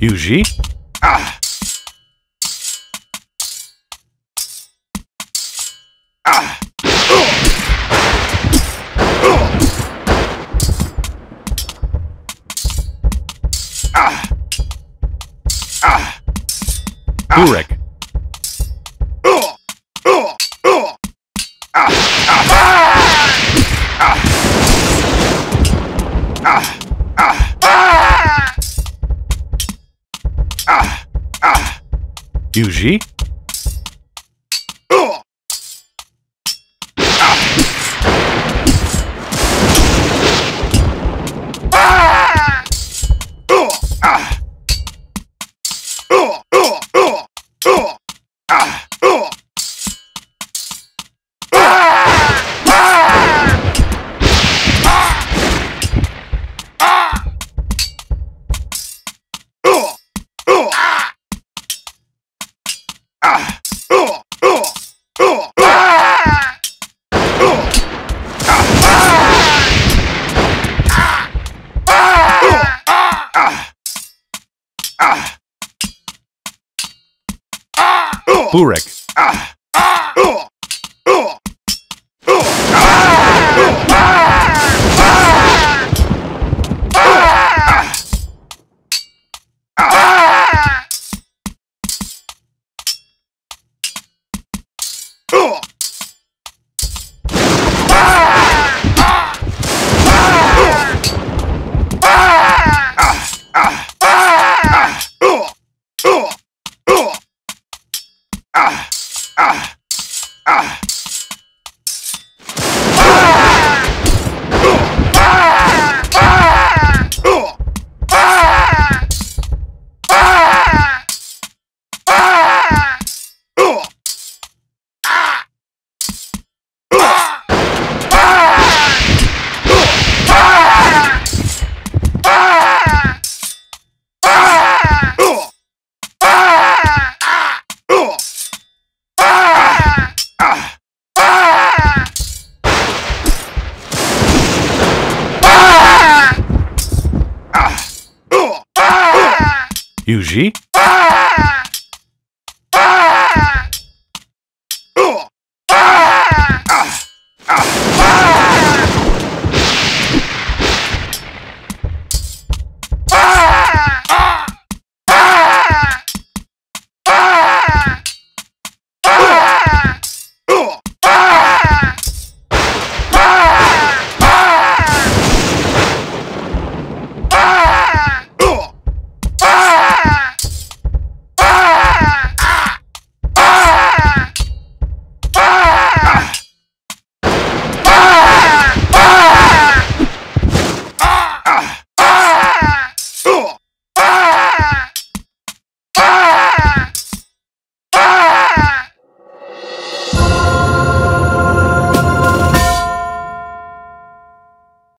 Yuji? Ah! Ah! Ah! Ah! Ah! Ah! Yuji? Ah! Ah! Ah! Burek. Ah! Yuji?